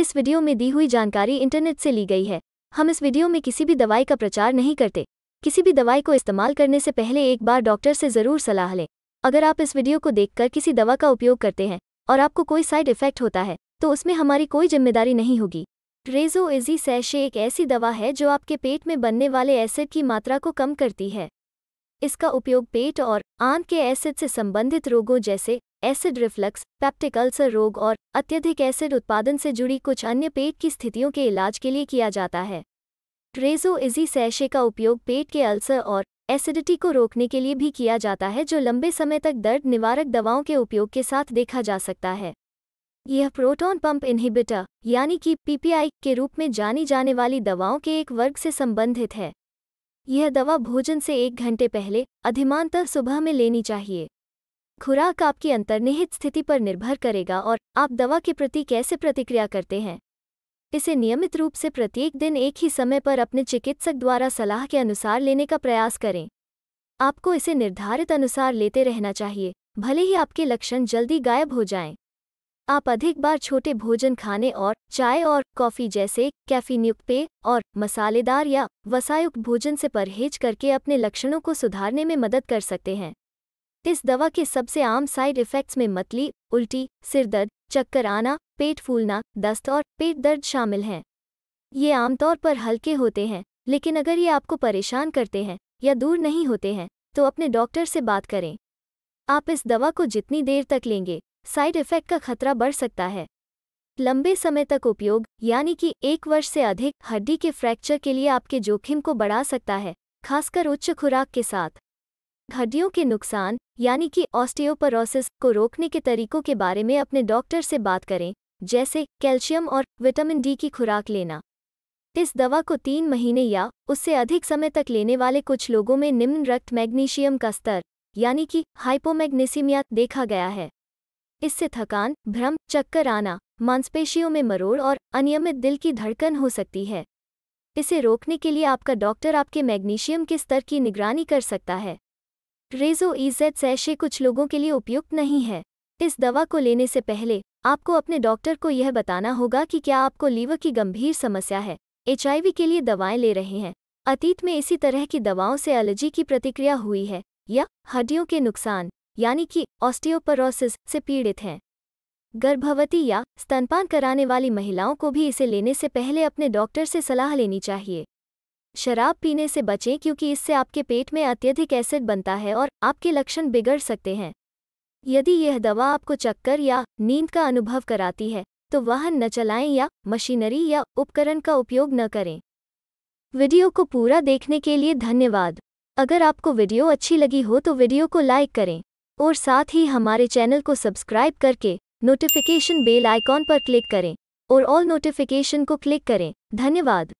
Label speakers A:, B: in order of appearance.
A: इस वीडियो में दी हुई जानकारी इंटरनेट से ली गई है। हम इस वीडियो में किसी भी दवाई का प्रचार नहीं करते। किसी भी दवाई को इस्तेमाल करने से पहले एक बार डॉक्टर से ज़रूर सलाह लें। अगर आप इस वीडियो को देखकर किसी दवा का उपयोग करते हैं और आपको कोई साइड इफ़ेक्ट होता है तो उसमें हमारी कोई ज़िम्मेदारी नहीं होगी। रेजो इजी सैशे एक ऐसी दवा है जो आपके पेट में बनने वाले एसिड की मात्रा को कम करती है। इसका उपयोग पेट और आंत के एसिड से संबंधित रोगों जैसे एसिड रिफ्लक्स, पेप्टिक अल्सर रोग और अत्यधिक एसिड उत्पादन से जुड़ी कुछ अन्य पेट की स्थितियों के इलाज के लिए किया जाता है। ट्रेजो इजी सैशे का उपयोग पेट के अल्सर और एसिडिटी को रोकने के लिए भी किया जाता है, जो लंबे समय तक दर्द निवारक दवाओं के उपयोग के साथ देखा जा सकता है। यह प्रोटॉन पंप इनहिबिटर, यानी कि पीपीआई, के रूप में जानी जाने वाली दवाओं के एक वर्ग से संबंधित है। यह दवा भोजन से एक घंटे पहले, अधिमानतः सुबह में लेनी चाहिए। खुराक आपकी अंतर्निहित स्थिति पर निर्भर करेगा और आप दवा के प्रति कैसे प्रतिक्रिया करते हैं? इसे नियमित रूप से प्रत्येक दिन एक ही समय पर अपने चिकित्सक द्वारा सलाह के अनुसार लेने का प्रयास करें। आपको इसे निर्धारित अनुसार लेते रहना चाहिए, भले ही आपके लक्षण जल्दी गायब हो जाएँ। आप अधिक बार छोटे भोजन खाने और चाय और कॉफ़ी जैसे कैफीनयुक्त पेय और मसालेदार या वसायुक्त भोजन से परहेज करके अपने लक्षणों को सुधारने में मदद कर सकते हैं। इस दवा के सबसे आम साइड इफ़ेक्ट्स में मतली, उल्टी सिरदर्द चक्कर आना, पेट फूलना, दस्त और पेट दर्द शामिल हैं। ये आमतौर पर हल्के होते हैं, लेकिन अगर ये आपको परेशान करते हैं या दूर नहीं होते हैं तो अपने डॉक्टर से बात करें। आप इस दवा को जितनी देर तक लेंगे साइड इफ़ेक्ट का खतरा बढ़ सकता है। लंबे समय तक उपयोग, यानी कि एक वर्ष से अधिक, हड्डी के फ्रैक्चर के लिए आपके जोखिम को बढ़ा सकता है, खासकर उच्च खुराक के साथ। हड्डियों के नुकसान, यानी कि ऑस्टियोपरोसिस को रोकने के तरीकों के बारे में अपने डॉक्टर से बात करें, जैसे कैल्शियम और विटामिन डी की खुराक लेना। इस दवा को तीन महीने या उससे अधिक समय तक लेने वाले कुछ लोगों में निम्न रक्त मैग्नीशियम का स्तर, यानी कि हाइपोमैग्नीसीमिया, देखा गया है। इससे थकान, भ्रम, चक्कर आना, मांसपेशियों में मरोड़ और अनियमित दिल की धड़कन हो सकती है। इसे रोकने के लिए आपका डॉक्टर आपके मैग्नीशियम के स्तर की निगरानी कर सकता है। रेजो ईजेड सैशे कुछ लोगों के लिए उपयुक्त नहीं है। इस दवा को लेने से पहले, आपको अपने डॉक्टर को यह बताना होगा कि क्या आपको लीवर की गंभीर समस्या है। एचआईवी के लिए दवाएँ ले रहे हैं। अतीत में इसी तरह की दवाओं से एलर्जी की प्रतिक्रिया हुई है, या हड्डियों के नुकसान, यानी कि ऑस्टियोपरोसिस से पीड़ित हैं। गर्भवती या स्तनपान कराने वाली महिलाओं को भी इसे लेने से पहले अपने डॉक्टर से सलाह लेनी चाहिए। शराब पीने से बचें क्योंकि इससे आपके पेट में अत्यधिक एसिड बनता है और आपके लक्षण बिगड़ सकते हैं। यदि यह दवा आपको चक्कर या नींद का अनुभव कराती है तो वाहन न चलाएँ या मशीनरी या उपकरण का उपयोग न करें। वीडियो को पूरा देखने के लिए धन्यवाद। अगर आपको वीडियो अच्छी लगी हो तो वीडियो को लाइक करें और साथ ही हमारे चैनल को सब्सक्राइब करके नोटिफिकेशन बेल आइकॉन पर क्लिक करें और ऑल नोटिफिकेशन को क्लिक करें। धन्यवाद।